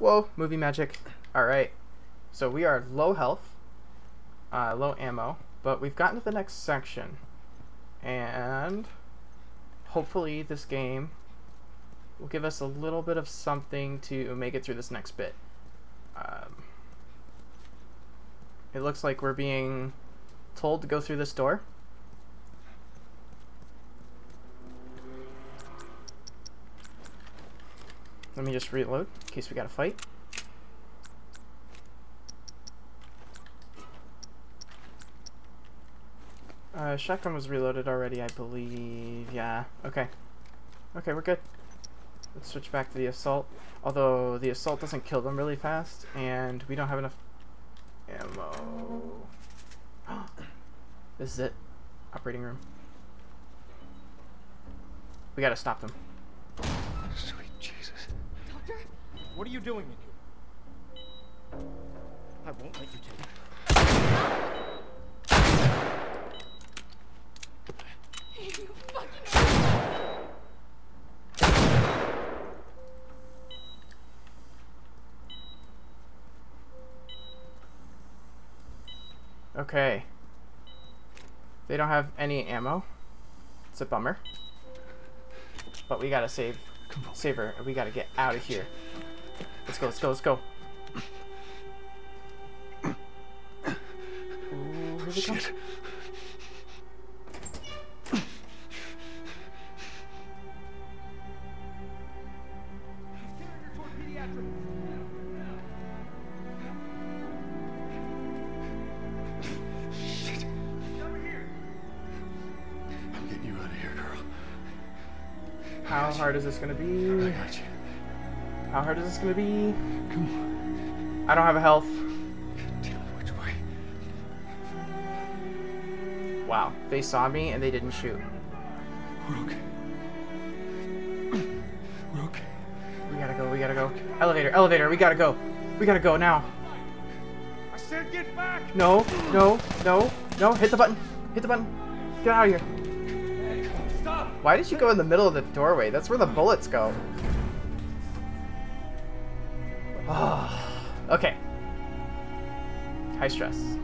Whoa, movie magic. Alright. So we are low health, uh, low ammo, but we've gotten to the next section. And hopefully this game will give us a little bit of something to make it through this next bit. Um, it looks like we're being told to go through this door. Let me just reload in case we got a fight. Uh, shotgun was reloaded already, I believe. Yeah, okay. Okay, we're good. Let's switch back to the assault. Although the assault doesn't kill them really fast, and we don't have enough ammo. this is it. Operating room. We gotta stop them. What are you doing in here? I won't let you take You fucking Okay. They don't have any ammo. It's a bummer. But we gotta save save her. We gotta get out of here. Let's go, let's go, let's go. Ooh, here they come. Shit. Shit. I'm getting you out of here, girl. How hard is this gonna be? I got you. How hard is this gonna be? Come on. I don't have a health. Which way. Wow, they saw me and they didn't shoot. We're okay. We're okay. We gotta go, we gotta go. Elevator, elevator, we gotta go. We gotta go now. I said get back! No, no, no, no, hit the button. Hit the button. Get out of here. Stop! Why did you go in the middle of the doorway? That's where the bullets go. Ah, okay. High stress.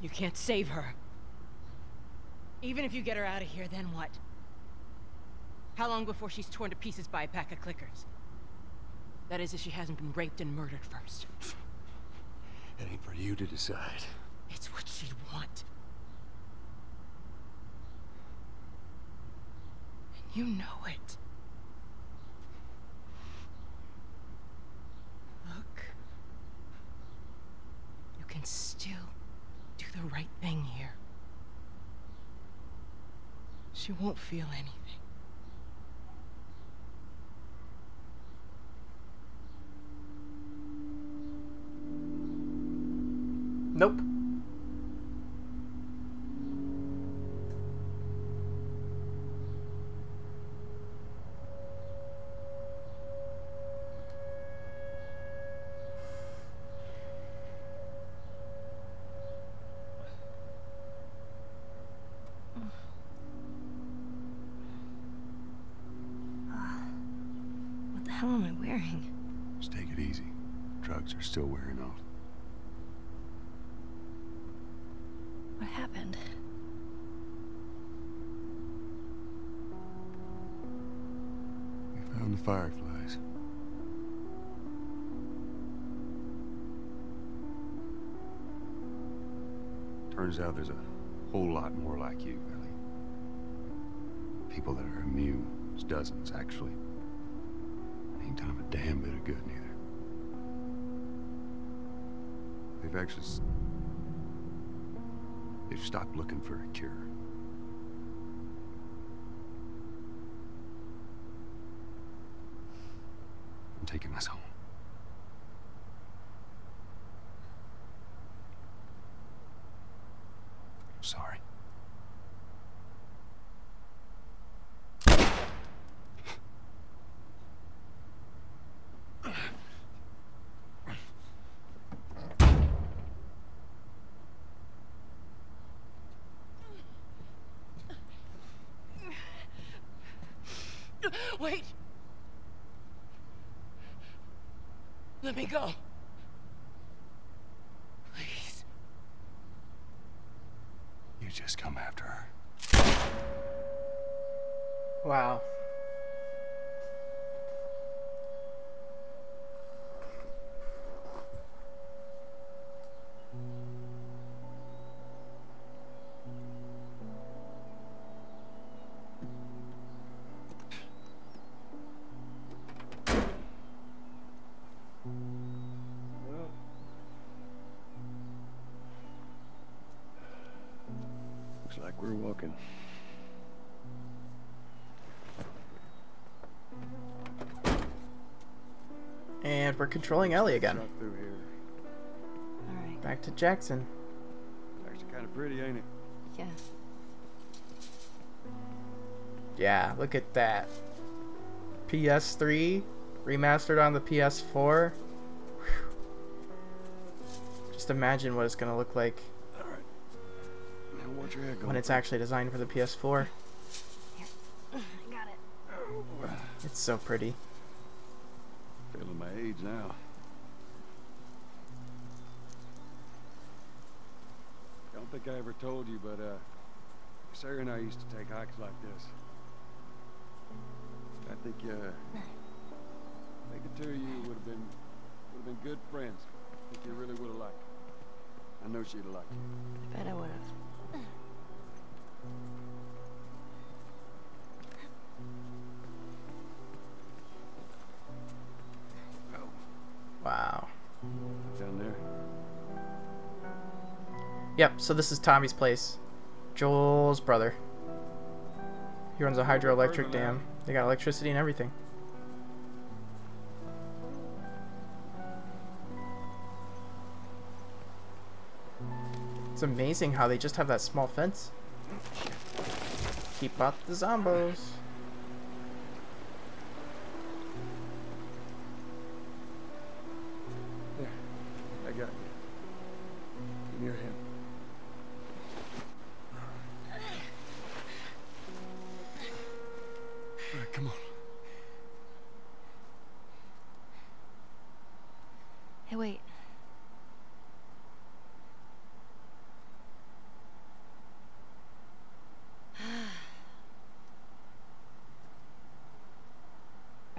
You can't save her. Even if you get her out of here, then what? How long before she's torn to pieces by a pack of clickers? That is, if she hasn't been raped and murdered first. It ain't for you to decide. It's what she'd want. And you know it. Look. You can still do the right thing here. She won't feel anything. Nope. What the hell am I wearing? Just take it easy. Drugs are still wearing off. What happened? We found the fireflies. Turns out there's a whole lot more like you, Ellie. People that are immune. There's dozens, actually. Ain't done a damn bit of good, neither. They've actually... They've stopped looking for a cure. I'm taking this home. I'm sorry. Wait. Let me go. Like. And we're controlling Ellie again. Through here. Alright. Back to Jackson. Actually kind of pretty, ain't it? Yeah. Yeah, look at that. PS3 remastered on the PS4. Whew. Just imagine what it's gonna look like when it's actually designed for the PS4. I got it. It's so pretty. Feeling my age now. I don't think I ever told you, but uh, Sarah and I used to take hikes like this. I think uh, I think the two of you would have been would have been good friends. I think you really would have liked. Her. I know she'd have liked you. I bet I would have. Yep, so this is Tommy's place. Joel's brother. He runs a hydroelectric dam. They got electricity and everything. It's amazing how they just have that small fence. Keep out the zombos. There, I got you.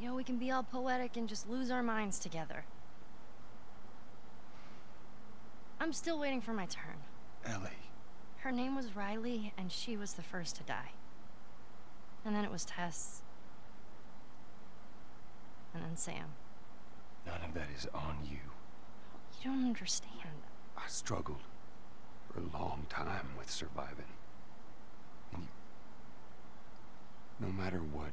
You know, we can be all poetic and just lose our minds together. I'm still waiting for my turn. Ellie. Her name was Riley, and she was the first to die. And then it was Tess. And then Sam. None of that is on you. You don't understand. I struggled for a long time with surviving. And you, no matter what,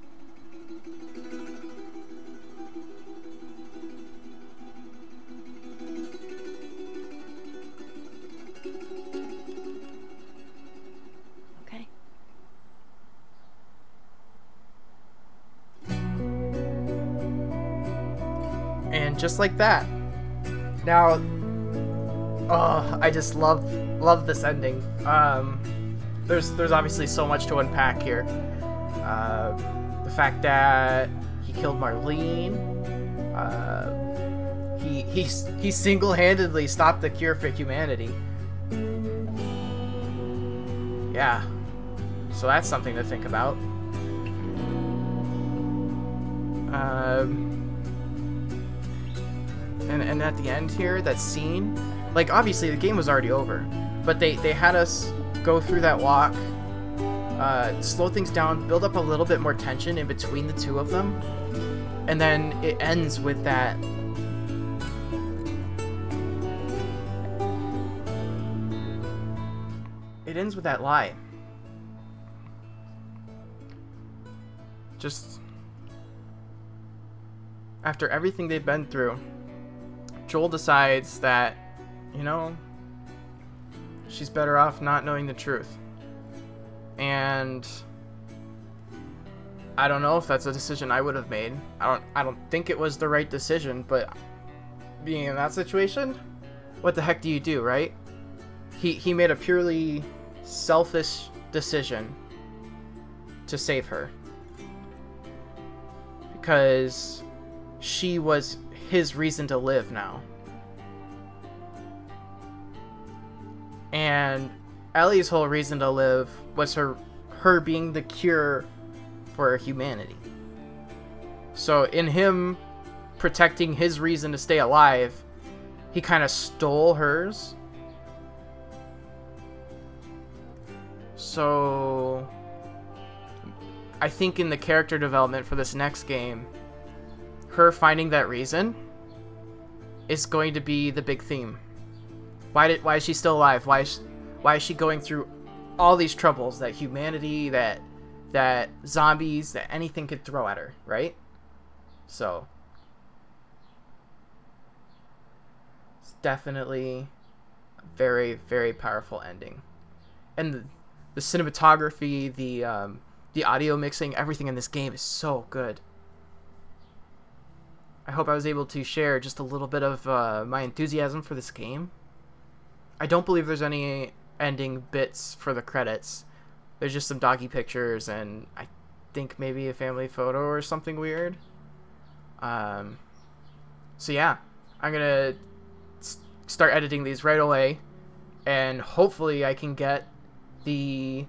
And just like that. Now, oh, I just love love this ending. Um, there's there's obviously so much to unpack here. Uh, the fact that he killed Marlene. Uh, he he he single-handedly stopped the cure for humanity. Yeah. So that's something to think about. Um, and and at the end here, that scene, like obviously the game was already over, but they they had us go through that walk, uh, slow things down, build up a little bit more tension in between the two of them, and then it ends with that. It ends with that lie. Just after everything they've been through, Joel decides that, you know, she's better off not knowing the truth. And I don't know if that's a decision I would have made. I don't I don't think it was the right decision, but being in that situation, what the heck do you do, right? He he made a purely selfish decision to save her. Because she was his reason to live now. And Ellie's whole reason to live was her her being the cure for humanity. So in him protecting his reason to stay alive, he kind of stole hers. So I think in the character development for this next game, her finding that reason is going to be the big theme. Why did why is she still alive? Why is why is she going through all these troubles that humanity, that that zombies, that anything could throw at her, right? So it's definitely a very very powerful ending, and the, the cinematography, the um, the audio mixing, everything in this game is so good. I hope I was able to share just a little bit of uh, my enthusiasm for this game. I don't believe there's any ending bits for the credits. There's just some doggy pictures and I think maybe a family photo or something weird. Um, so yeah, I'm gonna start editing these right away, and hopefully I can get the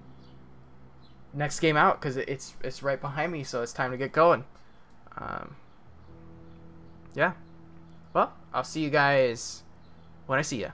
next game out because it's it's right behind me, so it's time to get going. Um, yeah. Well, I'll see you guys when I see you.